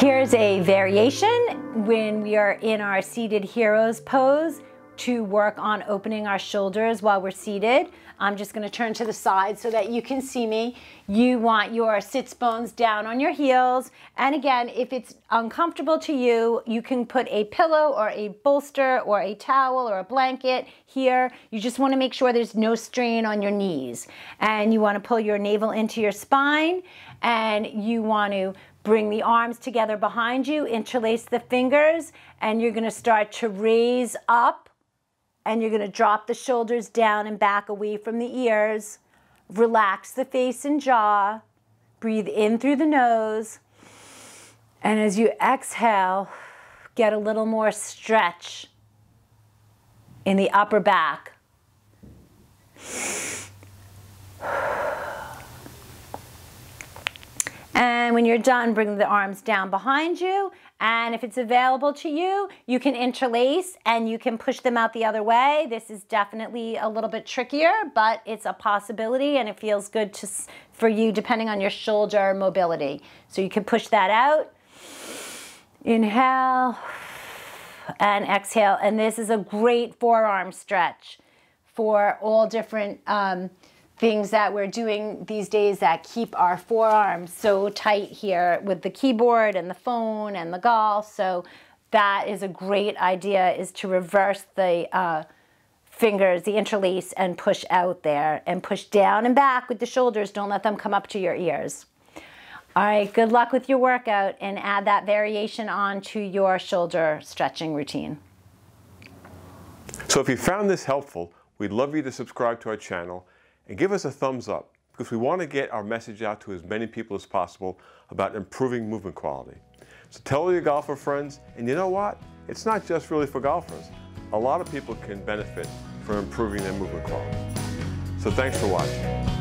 Here's a variation when we are in our seated heroes pose to work on opening our shoulders while we're seated. I'm just gonna turn to the side so that you can see me. You want your sits bones down on your heels. And again, if it's uncomfortable to you, you can put a pillow or a bolster or a towel or a blanket here. You just wanna make sure there's no strain on your knees. And you wanna pull your navel into your spine and you want to bring the arms together behind you, interlace the fingers, and you're gonna start to raise up and you're going to drop the shoulders down and back away from the ears. Relax the face and jaw. Breathe in through the nose. And as you exhale, get a little more stretch in the upper back. And when you're done, bring the arms down behind you. And if it's available to you, you can interlace and you can push them out the other way. This is definitely a little bit trickier, but it's a possibility and it feels good to, for you depending on your shoulder mobility. So you can push that out. Inhale and exhale. And this is a great forearm stretch for all different um, things that we're doing these days that keep our forearms so tight here with the keyboard and the phone and the golf. So that is a great idea is to reverse the uh, fingers, the interlace and push out there and push down and back with the shoulders. Don't let them come up to your ears. All right, good luck with your workout and add that variation on to your shoulder stretching routine. So if you found this helpful, we'd love you to subscribe to our channel and give us a thumbs up because we want to get our message out to as many people as possible about improving movement quality. So tell all your golfer friends, and you know what? It's not just really for golfers. A lot of people can benefit from improving their movement quality. So thanks for watching.